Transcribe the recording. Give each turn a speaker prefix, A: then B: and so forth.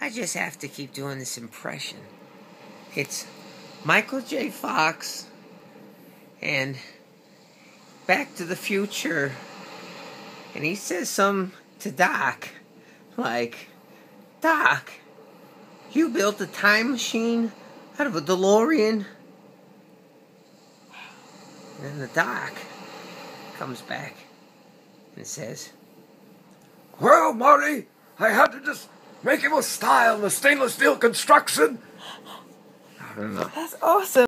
A: I just have to keep doing this impression. It's Michael J. Fox and Back to the Future. And he says some to Doc, like, Doc, you built a time machine out of a DeLorean? And then the Doc comes back and says,
B: Well, Marty, I had to just make him with style, the stainless steel construction.
A: I don't know.
C: That's awesome.